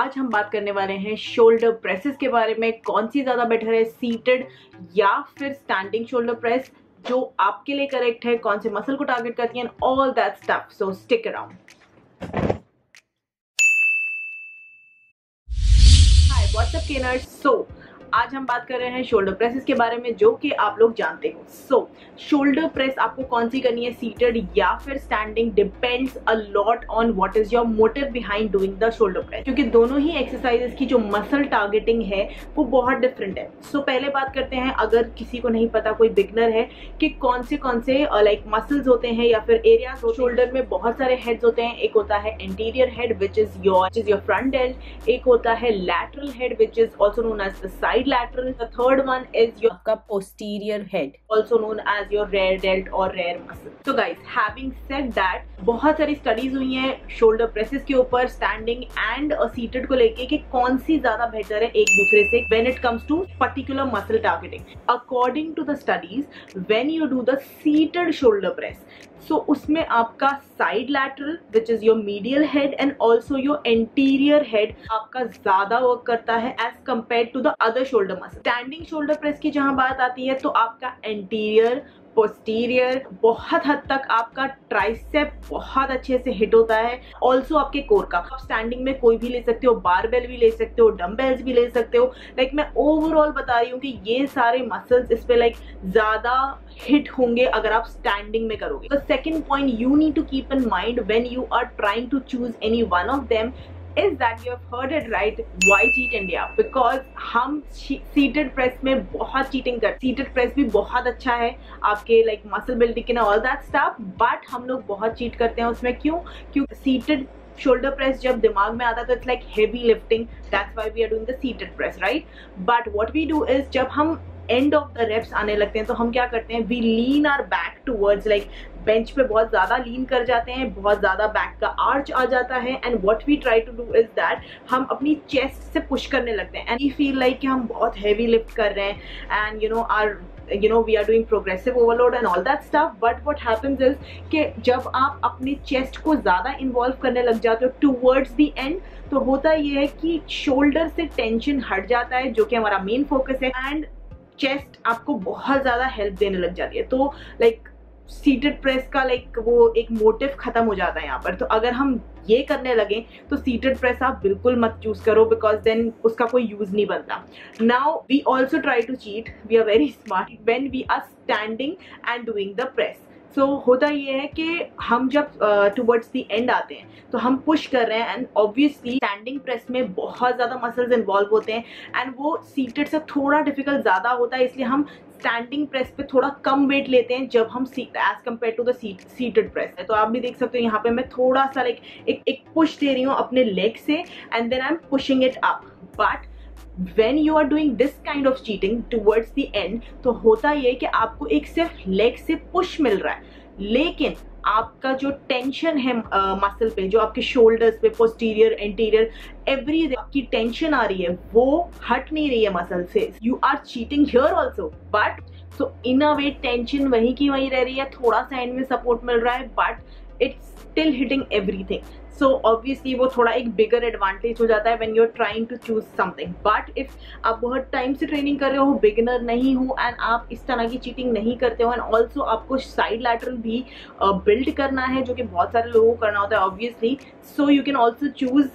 आज हम बात करने वाले हैं शोल्डर प्रेसेस के बारे में, कौन सी ज़्यादा बेटर है सीटेड या फिर स्टैंडिंग शोल्डर प्रेस जो आपके लिए करेक्ट है, कौन से मसल को टारगेट करती है all that step so stick around what's up gainers so आज हम बात कर रहे हैं शोल्डर प्रेसेस के बारे में जो कि आप लोग जानते हो। सो शोल्डर प्रेस आपको कौन सी करनी है? सीटेड या फिर standing depends a lot on what is your motive behind doing the shoulder press क्योंकि दोनों ही एक्सरसाइजेस की जो मसल टारगेटिंग है वो बहुत डिफरेंट है। सो so, पहले बात करते हैं अगर किसी को नहीं पता कोई बिगनर है कि कौन से कौन से लाइक uh, मसल्स होते हैं या फिर एरियाज़ शोल्डर में बहुत सारे हेड्स होते हैं। एक होता है anterior head which is your is your front delt एक होता है lateral head which is also known as the side side lateral. The third one is your posterior head, also known as your rear delt or rear muscle. So guys, having said that, बहुत सारी studies हुई हैं shoulder presses के ऊपर standing and seated को लेके कि कौन सी ज़्यादा बेहतर है एक दूसरे से when it comes to particular muscle targeting according to the studies when you do the seated shoulder press so so, उसमें आपका side lateral which is your medial head and also your anterior head आपका ज़्यादा work करता है as compare to the other shoulder muscle standing shoulder press की जहाँ बात आती है तो आपका एंटीरियर पोस्टीरियर बहुत हद तक आपका ट्राइसेप बहुत अच्छे से हिट होता है। ऑल्सो आपके कोर का। आप स्टैंडिंग में कोई भी ले सकते हो बारबेल भी ले सकते हो डम्बेल्स भी ले सकते हो। लाइक मैं ओवरऑल बता रही हूँ कि ये सारे मसल्स इस पे लाइक ज़्यादा हिट होंगे अगर आप स्टैंडिंग में करोगे। Second point you need to keep in mind when you are trying to choose any one of them is that you have heard it right why cheat india because हम seated press में बहुत cheating कर seated press भी बहुत अच्छा है आपके like muscle building के ना all that stuff but हम लोग बहुत cheat करते हैं उसमें क्यों क्योंकि seated shoulder press जब दिमाग में आता है तो it's like heavy lifting that's why we are doing the seated press right but what we do is जब हम एंड ऑफ़ द रेप्स आने लगते हैं तो हम क्या करते हैं we lean are back towards like bench पे बहुत ज़्यादा लीन कर जाते हैं, बहुत ज़्यादा बैक का आर्च आ जाता है and what we try to do is that हम अपनी चेस्ट से पुश करने लगते हैं। एंड वी फील लाइक कि हम बहुत हैवी लिफ्ट कर रहे हैं and you know are you know we are doing progressive overload and all that stuff. But what happens is कि जब आप अपने चेस्ट को ज़्यादा इन्वॉल्व करने लग जाते हो टूवर्ड्स दी एंड तो होता ये है कि शोल्डर से टेंशन हट जाता है, जो कि हमारा मेन फोकस है एंड चेस्ट आपको बहुत ज़्यादा हेल्प देने लग जाती है। तो लाइक सीटेड प्रेस का लाइक वो एक मोटिव खत्म हो जाता है यहाँ पर। तो अगर हम ये करने लगे तो सीटेड प्रेस आप बिल्कुल मत चूज़ करो बिकॉज़ देन उसका कोई यूज़ नहीं बनता। Now we also try to cheat we are very smart when we are standing and doing the press so so, होता ये है कि हम जब टूवर्ड्स दी एंड आते हैं तो हम पुश कर रहे हैं एंड ऑब्वियसली स्टैंडिंग प्रेस में बहुत ज़्यादा मसल्स इन्वॉल्व होते हैं एंड वो सीटेड से थोड़ा डिफ़िकल्ट ज़्यादा होता है इसलिए हम स्टैंडिंग प्रेस पे थोड़ा कम वेट लेते हैं जब हम seat as compare to the seated press है तो आप भी देख सकते हो यहाँ पे मैं थोड़ा सा लाइक एक एक पुश दे रही हूँ अपने लेग से and then I am pushing it up but when you are doing this kind of cheating towards the end तो होता ये कि आपको एक सिर्फ़ लेग से पुश मिल रहा है। लेकिन आपका जो टेंशन है मसल पे, जो आपके शोल्डर्स पे पोस्टीरियर एंटीरियर एवरी आपकी टेंशन आ रही है, वो हट नहीं रही है मसल से। You are cheating here also but so in a way tension वहीं की वहीं रह रही है, थोड़ा सा एंड में सपोर्ट मिल रहा है but it's still hitting everything so obviously वो थोड़ा एक बिगर एडवांटेज हो जाता है when you are trying to choose something but if आप बहुत टाइम से ट्रेनिंग कर रहे हो बिगिनर नहीं हो एंड आप इस तरह की चीटिंग नहीं करते हो एंड ऑल्सो आपको साइड लैटरल भी बिल्ड uh, करना है जो कि बहुत सारे लोगों को करना होता है obviously so you can also choose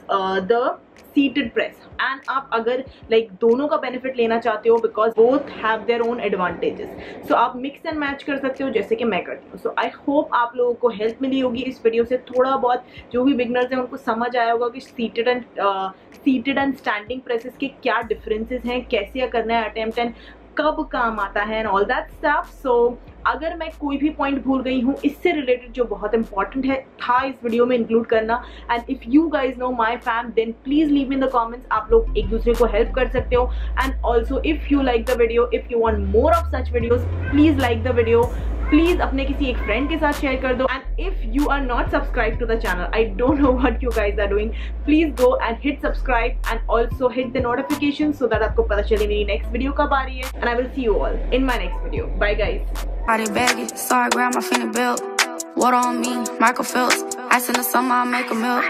the seated press and आप अगर लाइक like, दोनों का बेनिफिट लेना चाहते हो because both have their own advantages so आप मिक्स एंड मैच कर सकते हो जैसे कि मैं करती हूँ. सो आई होप आप लोगों को हेल्प मिली होगी इस वीडियो से. थोड़ा बहुत जो भी बिगनर्स हैं उनको समझ आया होगा कि seated and seated and standing presses के क्या डिफरेंसेज हैं कैसे करना है अटैम्प्ट एंड कब काम आता है and all that stuff so अगर मैं कोई भी पॉइंट भूल गई हूँ, इससे रिलेटेड जो बहुत इंपॉर्टेंट है, था इस वीडियो में इंक्लूड करना. And if you guys know my fam then please leave in the comments आप लोग एक दूसरे को हेल्प कर सकते हो. And also if you like the video if you want more of such videos please like the video please अपने किसी एक फ्रेंड के साथ शेयर कर दो and if you are not subscribe to the channel I don't know what you guys are doing please go and hit subscribe and also hit the notification so that आपको पता चले मेरी next video कब आ रही है and I will see you all in my next video bye guys Body baggy, sorry, grab my finna belt. Water on me, Michael Phelps. Ice in the summer, I make a milk.